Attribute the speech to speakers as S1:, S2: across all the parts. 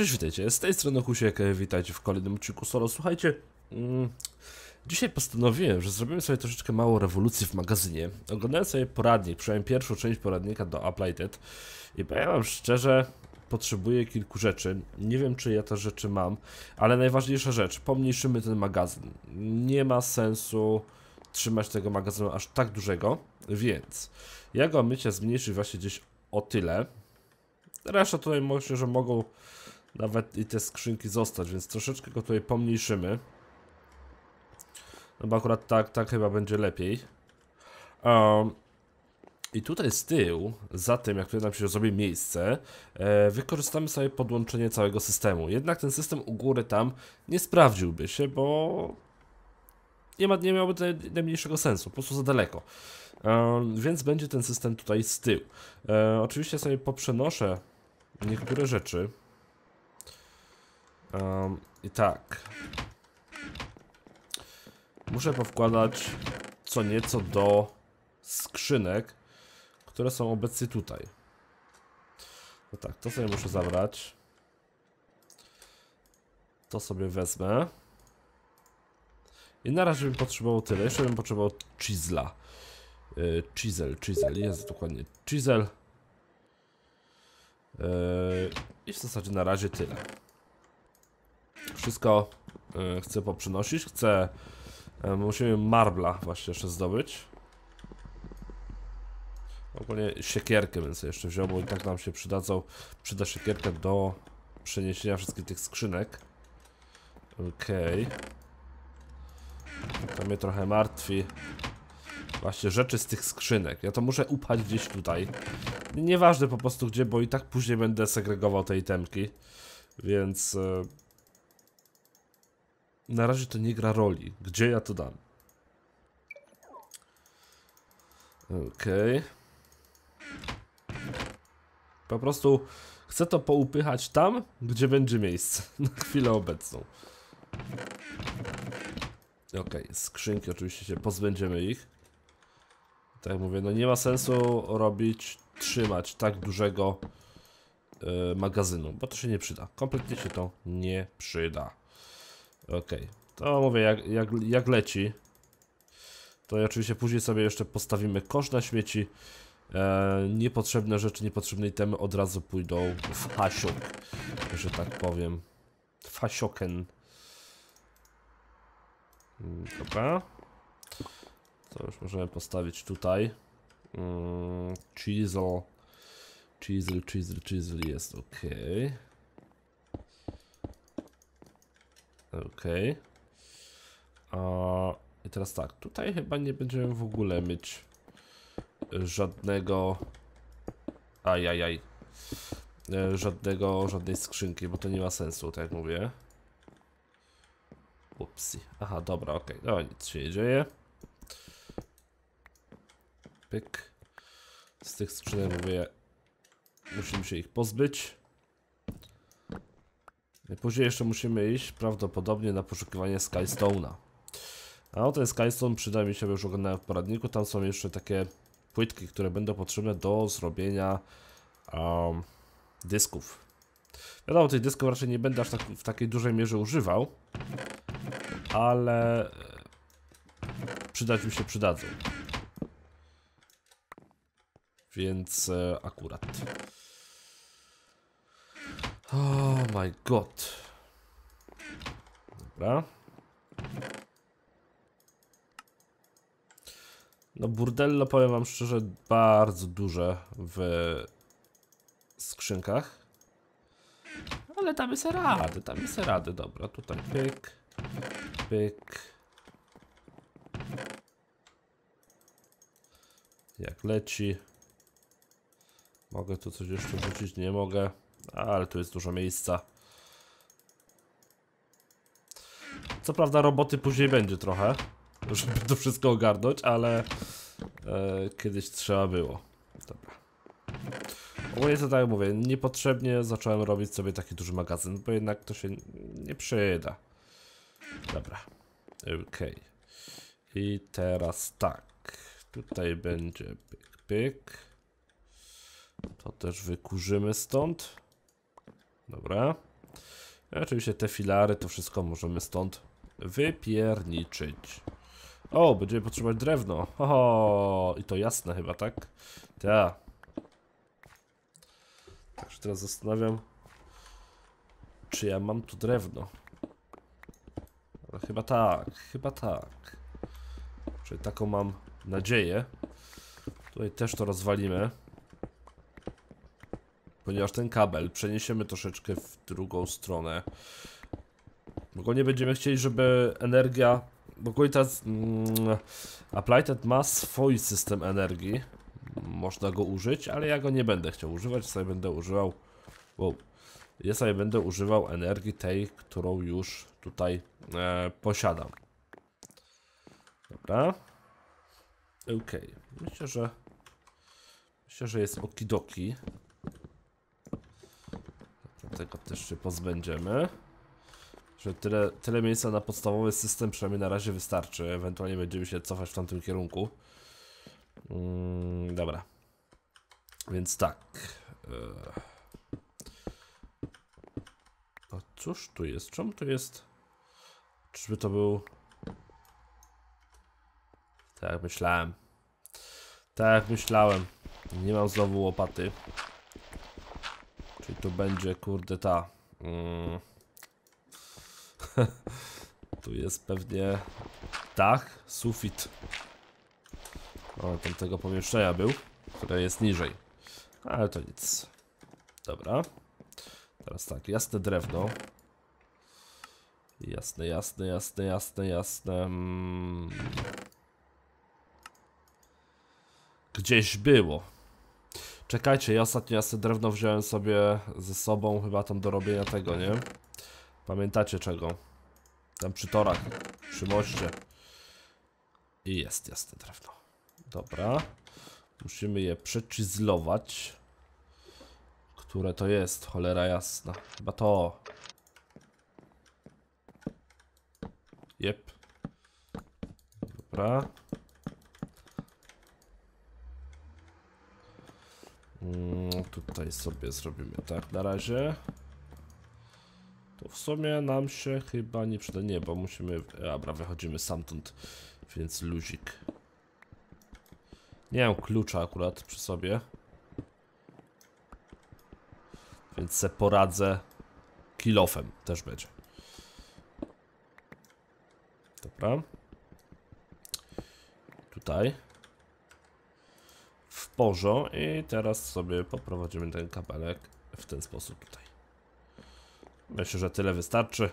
S1: Cześć, witajcie, z tej strony Husiek, witajcie w kolejnym odcinku solo. Słuchajcie, mm, dzisiaj postanowiłem, że zrobimy sobie troszeczkę mało rewolucji w magazynie. Oglądałem sobie poradnik, przynajmniej pierwszą część poradnika do Uplighted i powiem wam szczerze, potrzebuję kilku rzeczy. Nie wiem, czy ja te rzeczy mam, ale najważniejsza rzecz, pomniejszymy ten magazyn. Nie ma sensu trzymać tego magazynu aż tak dużego, więc ja go myślę zmniejszyć właśnie gdzieś o tyle. Reszta tutaj myślę, że mogą nawet i te skrzynki zostać, więc troszeczkę go tutaj pomniejszymy. No bo akurat tak, tak chyba będzie lepiej. Um, I tutaj z tyłu, za tym jak tutaj nam się zrobi miejsce, e, wykorzystamy sobie podłączenie całego systemu. Jednak ten system u góry tam nie sprawdziłby się, bo nie, ma, nie miałoby najmniejszego sensu, po prostu za daleko. Um, więc będzie ten system tutaj z tyłu. E, oczywiście sobie poprzenoszę niektóre rzeczy. Um, I tak. Muszę powkładać co nieco do skrzynek, które są obecnie tutaj. No tak, to sobie muszę zabrać. To sobie wezmę. I na razie bym potrzebował tyle. Jeszcze bym potrzebował chisla. Yy, chisel, chisel, jest dokładnie chisel. Yy, I w zasadzie na razie tyle. Wszystko yy, chcę poprzynosić. Chcę. Yy, musimy marbla właśnie jeszcze zdobyć. Ogólnie siekierkę sobie jeszcze wziął, bo i tak nam się przydadzą. Przyda siekierkę do przeniesienia wszystkich tych skrzynek. Okej. Okay. To mnie trochę martwi. Właśnie rzeczy z tych skrzynek. Ja to muszę upchać gdzieś tutaj. Nieważne po prostu gdzie, bo i tak później będę segregował te itemki. Więc... E, na razie to nie gra roli. Gdzie ja to dam? Okej. Okay. Po prostu chcę to poupychać tam, gdzie będzie miejsce. Na chwilę obecną. Okej, okay. skrzynki oczywiście się pozbędziemy ich. Tak jak mówię, no nie ma sensu robić, trzymać tak dużego yy, magazynu, bo to się nie przyda. Kompletnie się to nie przyda. Ok, to mówię, jak, jak, jak leci, to oczywiście później sobie jeszcze postawimy kosz na śmieci. E, niepotrzebne rzeczy, niepotrzebne itemy od razu pójdą w hasiok, że tak powiem. W hasioken. Mm, dobra. To już możemy postawić tutaj. Mm, chisel. Chisel, chisel, chisel jest ok. Ok. I teraz tak, tutaj chyba nie będziemy w ogóle mieć żadnego... Ajajaj. E, żadnego, żadnej skrzynki, bo to nie ma sensu, tak jak mówię. Upsi. Aha, dobra, okej. Okay. No, nic się nie dzieje. Pyk. Z tych skrzynek mówię, musimy się ich pozbyć. Później jeszcze musimy iść prawdopodobnie na poszukiwanie Skystone'a. A o ten Skystone przyda mi się, już oglądałem w poradniku, tam są jeszcze takie płytki, które będą potrzebne do zrobienia um, dysków. Wiadomo, tych dysków raczej nie będę aż tak, w takiej dużej mierze używał, ale e, przydać mi się przydadzą. Więc e, akurat. Oh my god. Dobra. No burdello powiem wam szczerze bardzo duże w skrzynkach. Ale damy sobie rady, damy sobie rady. Dobra, tutaj pyk, pyk. Jak leci. Mogę tu coś jeszcze wrzucić? Nie mogę. Ale tu jest dużo miejsca. Co prawda roboty później będzie trochę, żeby to wszystko ogarnąć, ale e, kiedyś trzeba było. Dobra. Ogólnie to tak mówię, niepotrzebnie zacząłem robić sobie taki duży magazyn, bo jednak to się nie przyda. Dobra. Okej. Okay. I teraz tak. Tutaj będzie pyk, pyk. To też wykurzymy stąd. Dobra. I oczywiście te filary, to wszystko możemy stąd wypierniczyć. O, będziemy potrzebować drewno. Oho, i to jasne chyba, tak? Tak. Także teraz zastanawiam, czy ja mam tu drewno. Ale chyba tak, chyba tak. Czyli taką mam nadzieję. Tutaj też to rozwalimy. Ponieważ ten kabel przeniesiemy troszeczkę w drugą stronę. Bo nie będziemy chcieli, żeby energia... Bo ogólnie teraz mm, Applied ma swój system energii. Można go użyć, ale ja go nie będę chciał używać. Sobie będę używał... Wow. Ja sobie będę używał energii tej, którą już tutaj e, posiadam. Dobra. Okej. Okay. Myślę, że... Myślę, że jest okidoki. Tego też się pozbędziemy. Że tyle, tyle miejsca na podstawowy system przynajmniej na razie wystarczy. Ewentualnie będziemy się cofać w tamtym kierunku. Mm, dobra. Więc tak. E. A cóż tu jest? Czemu to jest? Czyżby to był... Tak myślałem. Tak myślałem. Nie mam znowu łopaty. Czyli tu będzie, kurde, ta. Mm. tu jest pewnie dach, sufit. O, tamtego pomieszczenia był, które jest niżej. Ale to nic. Dobra. Teraz tak, jasne drewno. Jasne, jasne, jasne, jasne, jasne. Mm. Gdzieś było. Czekajcie, ja ostatnio jasne drewno wziąłem sobie ze sobą, chyba tam do robienia tego, nie? Pamiętacie czego? Tam przy torach, przy moście. I jest jasne drewno. Dobra. Musimy je przecizlować. Które to jest? Cholera jasna. Chyba to. Jep. Dobra. Mm, tutaj sobie zrobimy tak na razie. To w sumie nam się chyba nie przyda. Nie, bo musimy... Dobra, wychodzimy stamtąd. Więc luzik. Nie mam klucza akurat przy sobie. Więc se poradzę kilofem też będzie. Dobra. Tutaj. Porzo i teraz sobie poprowadzimy ten kabelek w ten sposób tutaj. Myślę, że tyle wystarczy.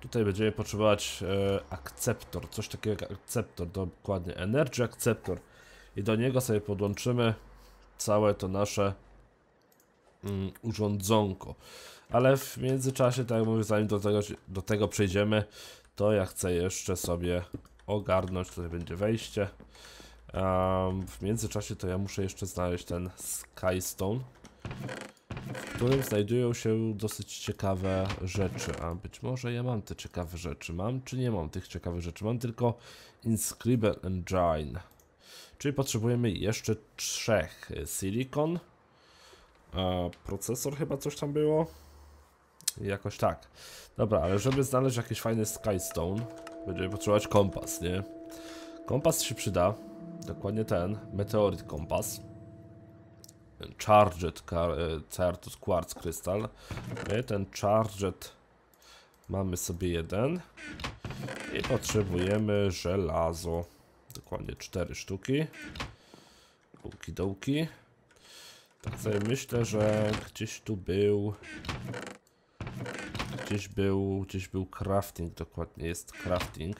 S1: Tutaj będziemy potrzebować e, akceptor, coś takiego jak akceptor, dokładnie Energy Acceptor. I do niego sobie podłączymy całe to nasze mm, urządzonko. Ale w międzyczasie, tak jak mówię, zanim do tego, do tego przejdziemy, to ja chcę jeszcze sobie ogarnąć, tutaj będzie wejście. Um, w międzyczasie to ja muszę jeszcze znaleźć ten Skystone, w którym znajdują się dosyć ciekawe rzeczy. A być może ja mam te ciekawe rzeczy. Mam czy nie mam tych ciekawych rzeczy? Mam tylko Inscriber Engine. Czyli potrzebujemy jeszcze trzech. Silicon, e, procesor chyba coś tam było. Jakoś tak. Dobra, ale żeby znaleźć jakiś fajny Skystone, będziemy potrzebować kompas, nie? Kompas się przyda. Dokładnie ten. Meteoryt kompas. Charged Certus Quartz Crystal. My ten Charged mamy sobie jeden. I potrzebujemy żelazo. Dokładnie cztery sztuki. Bułki dołki. Tak sobie myślę, że gdzieś tu był Gdzieś był, gdzieś był crafting, dokładnie jest crafting.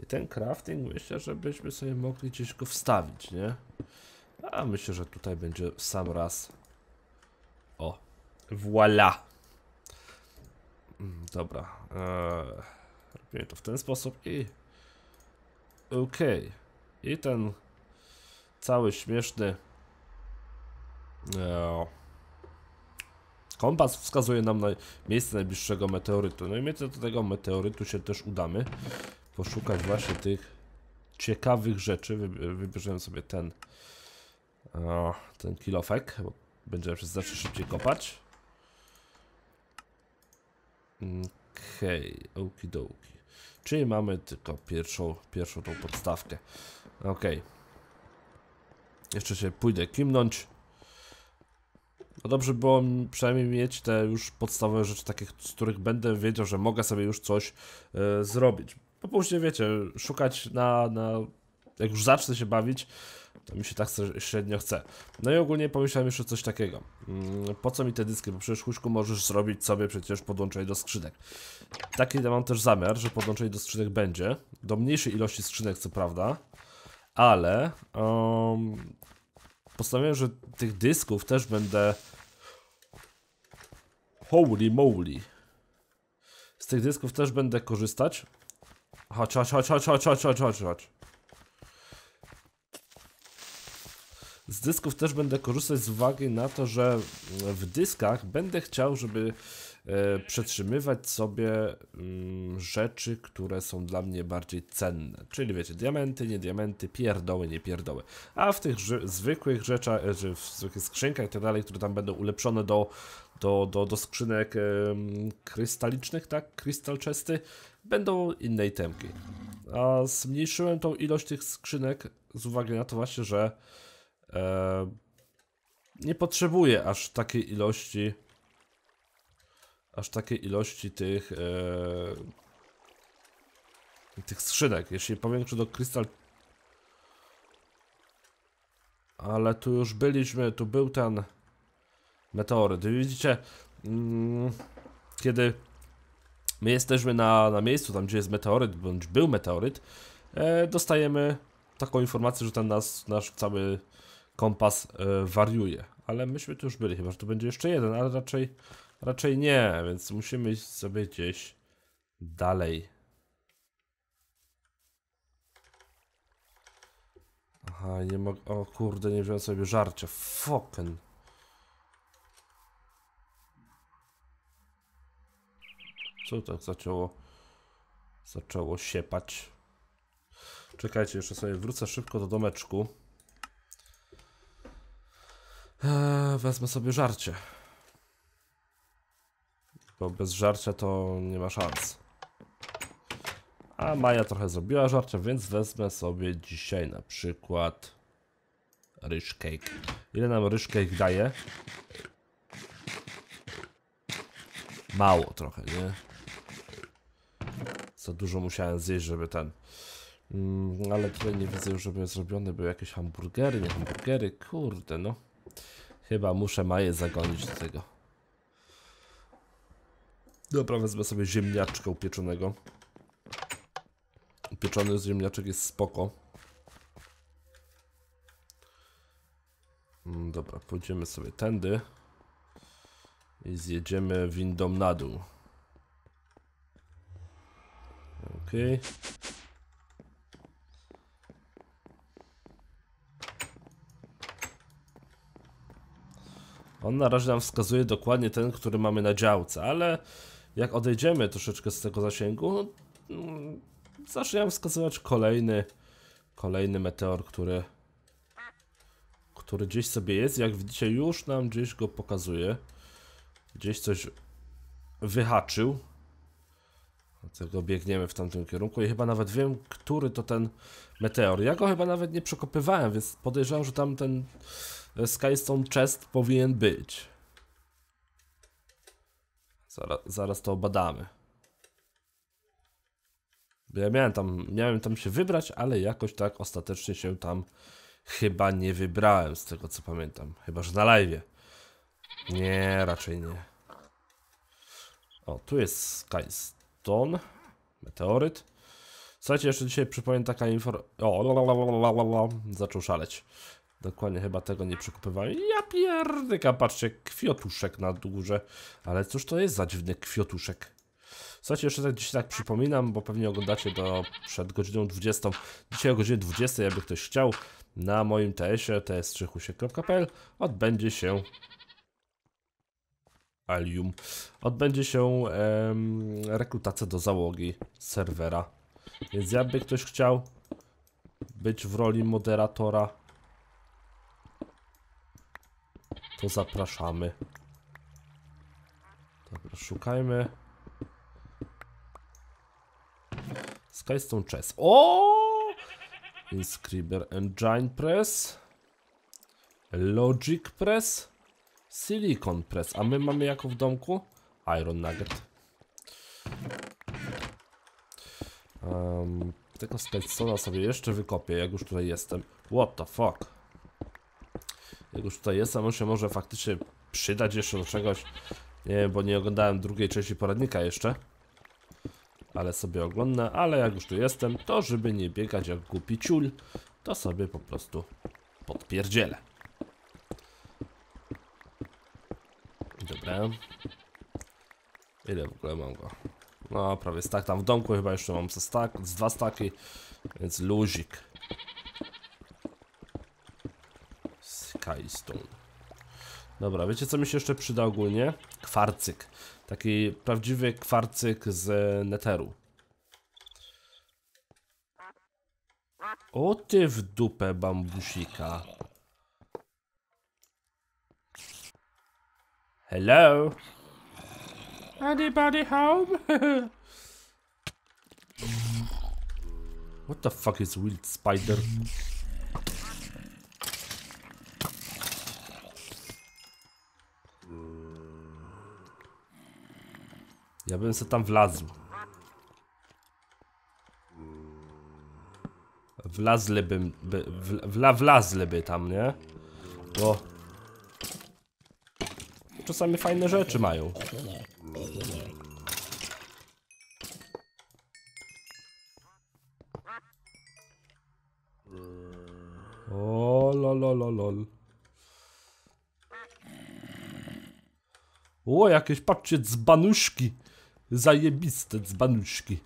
S1: I ten crafting myślę, że byśmy sobie mogli gdzieś go wstawić, nie? A myślę, że tutaj będzie sam raz. O, voila. Mm, dobra. Eee, robimy to w ten sposób i... Okej. Okay. I ten cały śmieszny... Eee, Kompas wskazuje nam na miejsce najbliższego meteorytu. No i my do tego meteorytu się też udamy. Poszukać właśnie tych ciekawych rzeczy. Wybierzemy sobie ten ten kilofek, bo będziemy przez zawsze szybciej kopać. Okej, okay, okidoki. Czyli mamy tylko pierwszą, pierwszą tą podstawkę. Okay. Jeszcze się pójdę kimnąć. No dobrze było przynajmniej mieć te już podstawowe rzeczy, takie, z których będę wiedział, że mogę sobie już coś e, zrobić. Bo później wiecie, szukać na, na. Jak już zacznę się bawić, to mi się tak średnio chce. No i ogólnie pomyślałem jeszcze coś takiego. Mm, po co mi te dyski? Bo przecież huśku możesz zrobić sobie przecież podłączenie do skrzynek. Taki mam też zamiar, że podłączenie do skrzynek będzie. Do mniejszej ilości skrzynek, co prawda. Ale um, postanowiłem, że tych dysków też będę. Holy moly. Z tych dysków też będę korzystać. Chodź, chodź, chodź, chodź, chodź, chodź, chodź, chodź, chodź. Z dysków też będę korzystać z uwagi na to, że w dyskach będę chciał, żeby e, przetrzymywać sobie mm, rzeczy, które są dla mnie bardziej cenne. Czyli wiecie, diamenty, nie diamenty, pierdoły, nie pierdoły. A w tych zwykłych rzeczach, e, w zwykłych skrzynkach i tak dalej, które tam będą ulepszone do, do, do, do skrzynek krystalicznych, tak? Crystal chesty, będą inne itemki. A zmniejszyłem tą ilość tych skrzynek z uwagi na to właśnie, że e, nie potrzebuję aż takiej ilości aż takiej ilości tych e, tych skrzynek. Jeśli powiększę do krystal ale tu już byliśmy, tu był ten meteoryt. Widzicie, mm, kiedy my jesteśmy na, na miejscu, tam gdzie jest meteoryt, bądź był meteoryt, e, dostajemy taką informację, że ten nas, nasz cały kompas e, wariuje. Ale myśmy tu już byli, chyba że tu będzie jeszcze jeden, ale raczej, raczej nie, więc musimy iść sobie gdzieś dalej. Aha, nie mogę. O kurde, nie wziąłem sobie żarcia. Foken. Co tak zaczęło? Zaczęło siepać. Czekajcie, jeszcze sobie wrócę szybko do domeczku. Eee, wezmę sobie żarcie. Bo bez żarcia to nie ma szans. A Maja trochę zrobiła żarcia, więc wezmę sobie dzisiaj na przykład ryż cake. Ile nam ryż cake daje? Mało trochę, nie? Dużo musiałem zjeść, żeby ten... Mm, ale tutaj nie widzę żeby zrobione były jakieś hamburgery, nie hamburgery, kurde no. Chyba muszę Maję zagonić do tego. Dobra, wezmę sobie ziemniaczka upieczonego. Upieczony ziemniaczek jest spoko. Mm, dobra, pójdziemy sobie tędy. I zjedziemy windą na dół. Okej. Okay. On na razie nam wskazuje dokładnie ten, który mamy na działce, ale jak odejdziemy troszeczkę z tego zasięgu, mm, zacznie nam wskazywać kolejny, kolejny meteor, który, który gdzieś sobie jest. Jak widzicie, już nam gdzieś go pokazuje. Gdzieś coś wyhaczył. Dlatego biegniemy w tamtym kierunku i chyba nawet wiem, który to ten meteor. Ja go chyba nawet nie przekopywałem, więc podejrzewam, że tam ten Skystone Chest powinien być. Zaraz, zaraz to badamy. Ja miałem tam, miałem tam się wybrać, ale jakoś tak ostatecznie się tam chyba nie wybrałem, z tego co pamiętam. Chyba, że na live. Nie, raczej nie. O, tu jest Skystone. Meteoryt. Słuchajcie, jeszcze dzisiaj przypomnę taka informacja. O, zaczął szaleć. Dokładnie, chyba tego nie przekupywałem. Ja pierdyka, patrzcie, kwiotuszek na górze. Ale cóż to jest za dziwny kwiotuszek? Słuchajcie, jeszcze tak dzisiaj tak przypominam, bo pewnie oglądacie do przed godziną 20. Dzisiaj o godzinie 20, jakby ktoś chciał, na moim TS-ie, ts3husie.pl odbędzie się Alium. Odbędzie się em, rekrutacja do załogi serwera. Więc jakby ktoś chciał być w roli moderatora, to zapraszamy. Dobra, szukajmy. Skystone Chess. O! Inscriber Engine Press. Logic Press. Silicon Press. A my mamy jako w domku? Iron Nugget. Um, tego Skystone'a sobie jeszcze wykopię, jak już tutaj jestem. What the fuck? Jak już tutaj jestem, on się może faktycznie przydać jeszcze do czegoś. Nie wiem, bo nie oglądałem drugiej części poradnika jeszcze. Ale sobie oglądam, ale jak już tu jestem, to żeby nie biegać jak głupi ciul, to sobie po prostu podpierdzielę. Ile w ogóle mam go? No, prawie stak. Tam w domku chyba jeszcze mam ze stak, z dwa staki, więc luzik. Skystone. Dobra, wiecie co mi się jeszcze przyda ogólnie? Kwarcyk. Taki prawdziwy kwarcyk z neteru. O ty w dupę bambusika. Hello? Anybody home? What the fuck is wild spider? Ja bym se tam wlazł. Wlazłbym, by, wla, wlazłby tam, nie? Bo... Czasami fajne rzeczy mają. O, lol, lol, lol. O, jakieś, patrzcie, dzbanuszki. Zajebiste dzbanuszki.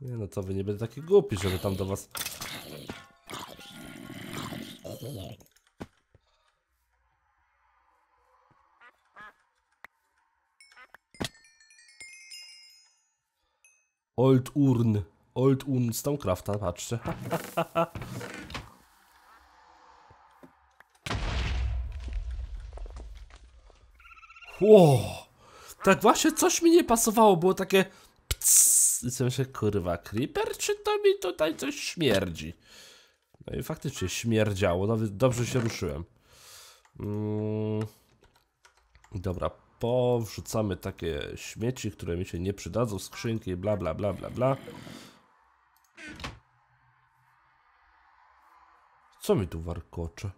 S1: Nie no co wy, nie będę taki głupi, żeby tam do was... Old Urn. Old Urn Stonecrafta, patrzcie. Wow. Tak właśnie coś mi nie pasowało, było takie pcs. I sobie myślę, kurwa, creeper, czy to mi tutaj coś śmierdzi? No i faktycznie śmierdziało, dobrze się ruszyłem. Mm. Dobra, powrzucamy takie śmieci, które mi się nie przydadzą, skrzynki, bla bla bla bla bla. Co mi tu warkocze?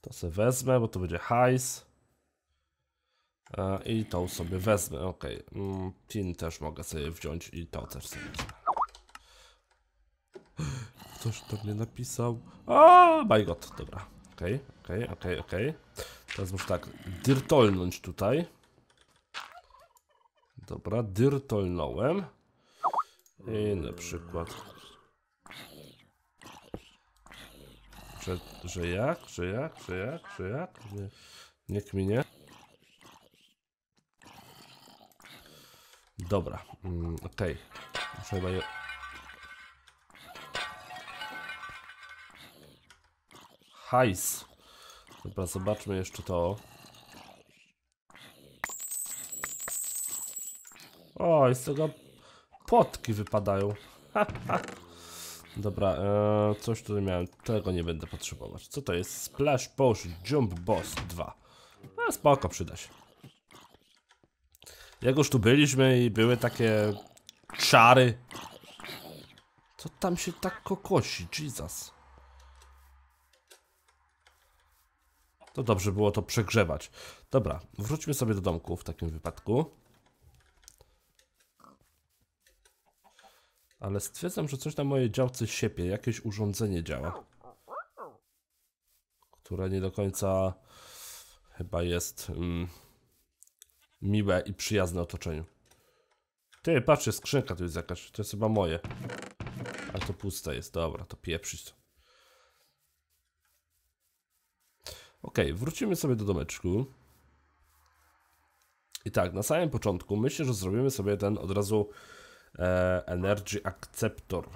S1: To sobie wezmę, bo to będzie hajs. E, I tą sobie wezmę, ok. Mm, tin też mogę sobie wziąć i to też sobie wezmę. Ktoś do mnie napisał. A, my god, dobra. Okej, okej, okej, okej. Teraz muszę tak dyrtolnąć tutaj. Dobra, dyrtolnąłem. I na przykład... Że, że jak, że jak, że jak, że jak? Nie, nie kminie. Dobra, mm, okej. Okay. Muszę chyba je... Hajs. Dobra, zobaczmy jeszcze to. O, z tego potki wypadają. Dobra, e, coś tutaj miałem. Tego nie będę potrzebować. Co to jest? Splash Potion Jump Boss 2. No spoko, przyda się. Jak już tu byliśmy i były takie czary. Co tam się tak kokosi? Jesus. To dobrze było to przegrzewać. Dobra, wróćmy sobie do domku w takim wypadku. Ale stwierdzam, że coś na mojej działce siepie. Jakieś urządzenie działa. Które nie do końca chyba jest... Mm, miłe i przyjazne otoczeniu. Ty, patrzcie, skrzynka tu jest jakaś. To jest chyba moje. Ale to puste jest. Dobra, to pieprzyć to. Ok, wrócimy sobie do domeczku. I tak, na samym początku myślę, że zrobimy sobie ten od razu e, Energy Acceptor.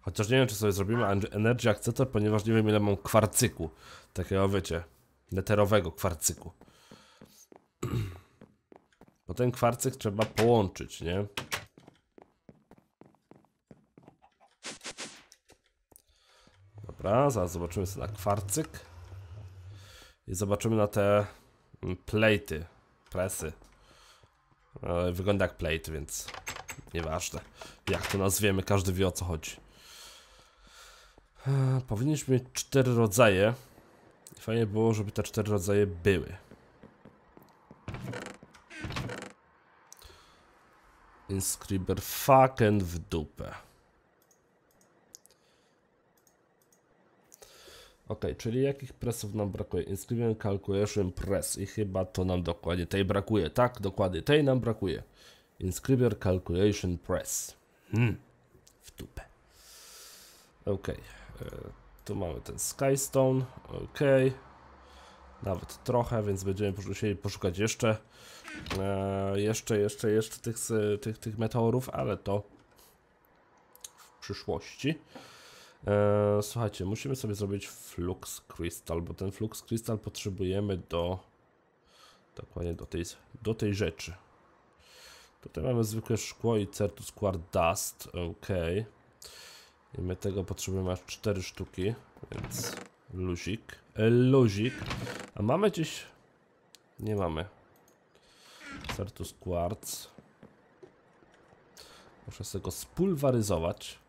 S1: Chociaż nie wiem, czy sobie zrobimy Energy Acceptor, ponieważ nie wiem, ile mam kwarcyku. Takiego, wiecie, neterowego kwarcyku. Bo ten kwarcyk trzeba połączyć, nie? Dobra, zaraz zobaczymy sobie na kwarcyk. I zobaczymy na te mm, plejty, presy. E, Wygląda jak plate, więc nieważne. Jak to nazwiemy, każdy wie o co chodzi. E, Powinniśmy mieć cztery rodzaje. Fajnie było, żeby te cztery rodzaje były. Inscriber fucking w dupę. Ok, czyli jakich presów nam brakuje? Inscription Calculation Press i chyba to nam dokładnie tej brakuje. Tak, dokładnie tej nam brakuje. Inscriber Calculation Press. Hmm, w dupę. Ok, e, tu mamy ten Skystone. Ok, nawet trochę, więc będziemy musieli poszukać jeszcze, e, jeszcze, jeszcze, jeszcze tych, tych, tych meteorów, ale to w przyszłości. E, słuchajcie, musimy sobie zrobić Flux Crystal, bo ten Flux Crystal potrzebujemy do dokładnie do tej, do tej rzeczy. Tutaj mamy zwykłe szkło i Certus Quart Dust, ok. I my tego potrzebujemy aż 4 sztuki, więc luzik, e, luzik. A mamy gdzieś, nie mamy. Certus Quartz. Muszę sobie go spulwaryzować.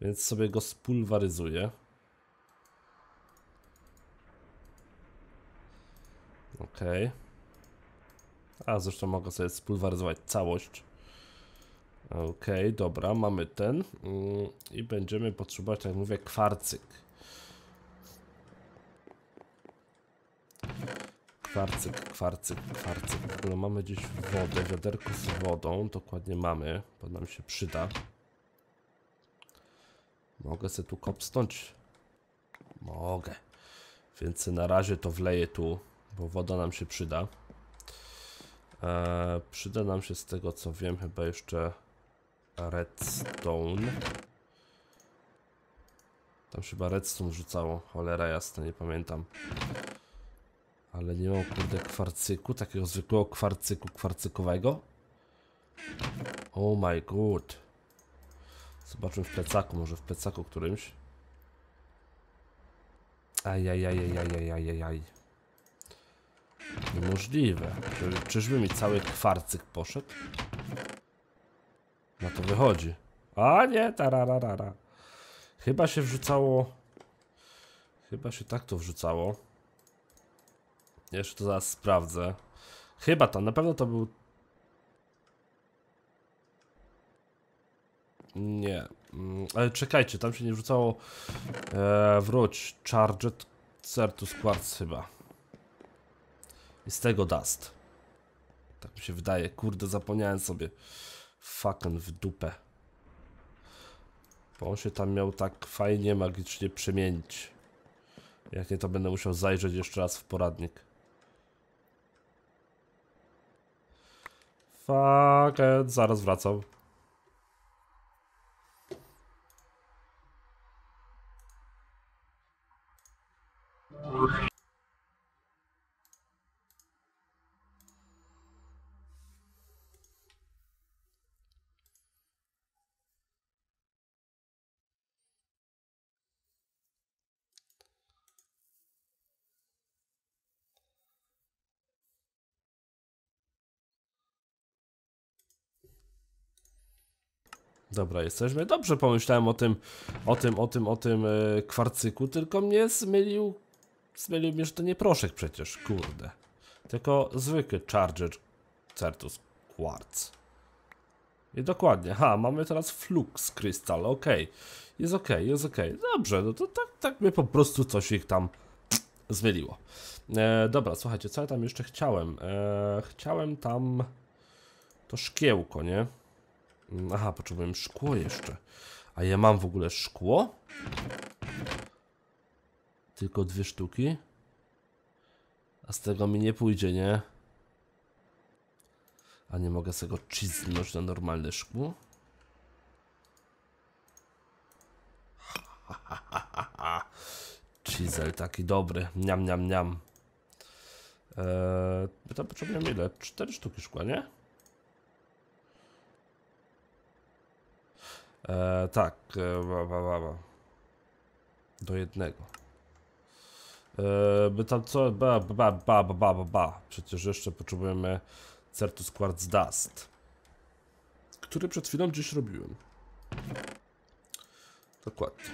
S1: Więc sobie go spulwaryzuję. Ok. A zresztą mogę sobie spulwaryzować całość. Ok, dobra, mamy ten. Mm, I będziemy potrzebować, tak jak mówię, kwarcyk. Kwarcyk, kwarcyk, kwarcyk. Ogóle mamy gdzieś wodę, wiaderko z wodą. Dokładnie mamy, bo nam się przyda. Mogę sobie tu kopsnąć? Mogę. Więc na razie to wleję tu, bo woda nam się przyda. Eee, przyda nam się z tego co wiem chyba jeszcze redstone. Tam chyba redstone rzucało, cholera jasna, nie pamiętam. Ale nie mam kurde kwarcyku, takiego zwykłego kwarcyku kwarcykowego. Oh my god. Zobaczmy w plecaku, może w plecaku którymś. Ajajajajajajajaj. Niemożliwe. Czy, czyżby mi cały kwarcyk poszedł? No to wychodzi. A nie, tararara. Chyba się wrzucało... Chyba się tak to wrzucało. Jeszcze to zaraz sprawdzę. Chyba to, na pewno to był Nie. Mm, Ale czekajcie, tam się nie wrzucało. E, wróć. Charged Certus Quartz chyba. I z tego Dust. Tak mi się wydaje. Kurde, zapomniałem sobie. Fucking w dupę. Bo on się tam miał tak fajnie, magicznie przemienić. Jak nie, to będę musiał zajrzeć jeszcze raz w poradnik. Fuck, zaraz wracam. Dobra, jesteśmy. Dobrze pomyślałem o tym, o tym, o tym, o tym e, kwarcyku, tylko mnie zmylił, zmylił mnie, że to nie proszek przecież, kurde. Tylko zwykły Charger Certus Quartz. I dokładnie, ha, mamy teraz Flux Crystal, ok. Jest ok, jest ok. Dobrze, no to tak, tak mnie po prostu coś ich tam zmyliło. E, dobra, słuchajcie, co ja tam jeszcze chciałem? E, chciałem tam to szkiełko, nie? Aha, potrzebuję szkło jeszcze. A ja mam w ogóle szkło? Tylko dwie sztuki? A z tego mi nie pójdzie, nie? A nie mogę sobie go chiznąć na normalne szkło? Chisel taki dobry, niam, niam, niam. Eee, tam potrzebujemy ile? Cztery sztuki szkła, nie? Eee, tak. Ba, ba, ba. Do jednego. Eee, by tam co? Ba, ba, ba, ba, ba, ba, ba. Przecież jeszcze potrzebujemy Certus Quartz Dust. Który przed chwilą gdzieś robiłem. Dokładnie.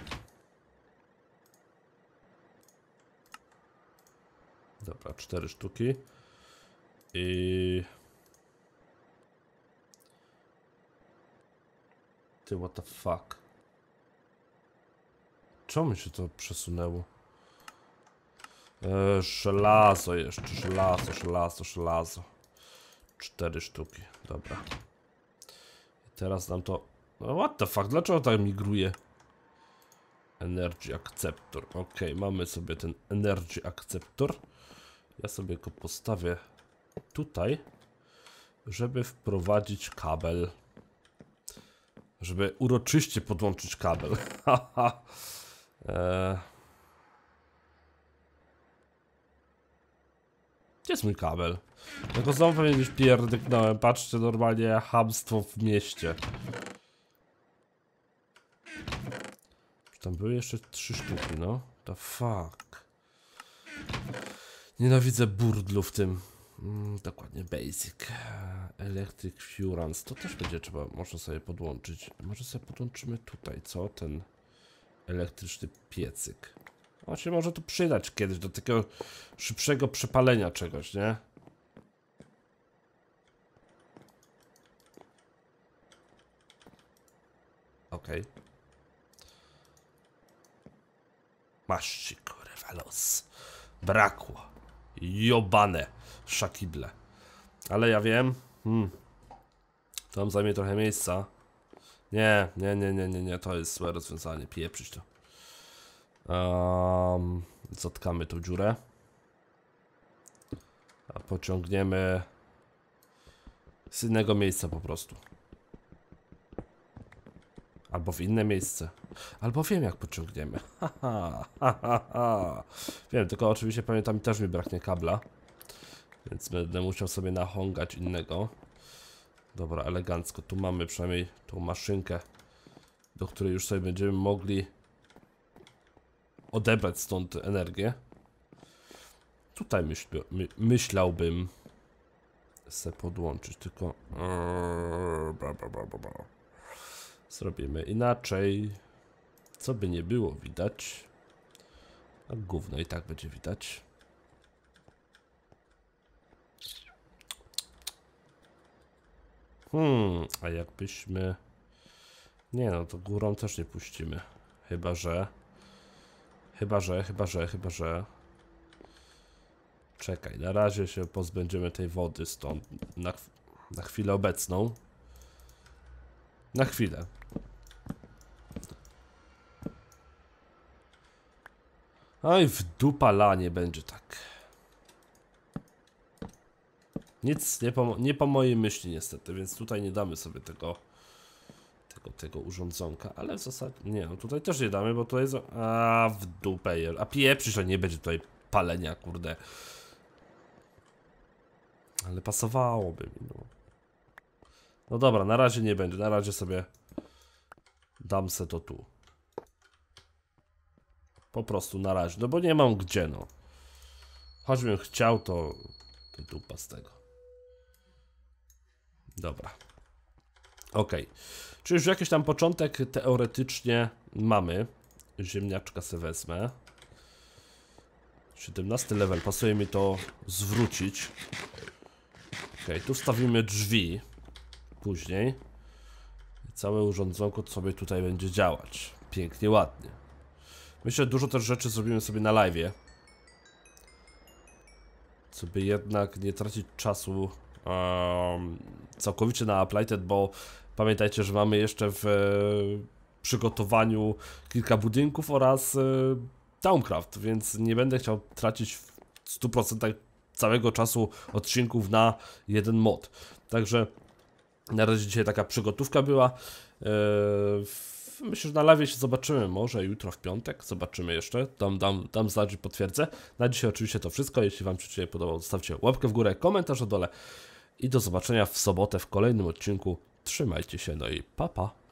S1: Dobra, cztery sztuki. I... Ty, what the fuck? Czemu się to przesunęło? Eee, żelazo jeszcze, żelazo, żelazo, żelazo. Cztery sztuki, dobra. I teraz nam to... No what the fuck, dlaczego tak migruje? Energy Acceptor. Ok, mamy sobie ten Energy Acceptor. Ja sobie go postawię tutaj, żeby wprowadzić kabel. Żeby uroczyście podłączyć kabel. eee. Jest mój kabel? Ja go znowu pewnie gdzieś pierdyknąłem. Patrzcie, normalnie hamstwo w mieście. Tam były jeszcze trzy sztuki, no. The fuck. Nienawidzę burdlu w tym. Mm, dokładnie, basic. Electric Furance. To też będzie trzeba, można sobie podłączyć. Może sobie podłączymy tutaj, co? Ten elektryczny piecyk. On się może tu przydać kiedyś do takiego szybszego przepalenia czegoś, nie? Okej. Okay. Masz ci kurwa los. Brakło. Jobane. Szakible. Ale ja wiem. Hmm. Tam zajmie trochę miejsca. Nie, nie, nie, nie, nie, nie. To jest złe rozwiązanie. Pieprzyć to. Um, zatkamy tą dziurę. A pociągniemy z innego miejsca po prostu. Albo w inne miejsce. Albo wiem jak pociągniemy. Ha, ha, ha, ha, Wiem, tylko oczywiście pamiętam też mi braknie kabla. Więc będę musiał sobie nachągać innego. Dobra, elegancko. Tu mamy przynajmniej tą maszynkę, do której już sobie będziemy mogli odebrać stąd energię. Tutaj myśl, my, myślałbym se podłączyć, tylko zrobimy inaczej. Co by nie było widać. A gówno i tak będzie widać. Hmm, a jakbyśmy... Nie no, to górą też nie puścimy. Chyba, że... Chyba, że, chyba, że, chyba, że... Czekaj, na razie się pozbędziemy tej wody stąd na, na chwilę obecną. Na chwilę. Oj, w dupa lanie będzie tak. Nic nie po, nie po mojej myśli niestety, więc tutaj nie damy sobie tego tego, tego urządzonka, ale w zasadzie, nie no tutaj też nie damy, bo to jest, a w dupę, a pieprzy, że nie będzie tutaj palenia, kurde. Ale pasowałoby mi, no. No dobra, na razie nie będzie, na razie sobie dam se to tu. Po prostu na razie, no bo nie mam gdzie, no. Choćbym chciał, to, to dupa z tego. Dobra. Ok. Czyli już jakiś tam początek teoretycznie mamy. Ziemniaczka se wezmę. 17 level, pasuje mi to zwrócić. Ok, tu wstawimy drzwi. Później. Całe urządzonko sobie tutaj będzie działać. Pięknie, ładnie. Myślę, że dużo też rzeczy zrobimy sobie na live. Co by jednak nie tracić czasu um, całkowicie na Uplighted, bo pamiętajcie, że mamy jeszcze w przygotowaniu kilka budynków oraz y, Towncraft, więc nie będę chciał tracić w 100% całego czasu odcinków na jeden mod. Także na razie dzisiaj taka przygotówka była. Live. Myślę, że na live się zobaczymy może jutro w piątek. Zobaczymy jeszcze. Dam, dam, dam znać i potwierdzę. Na dzisiaj oczywiście to wszystko. Jeśli Wam się dzisiaj podobało, zostawcie łapkę w górę, komentarz na dole. I do zobaczenia w sobotę w kolejnym odcinku. Trzymajcie się, no i papa. Pa.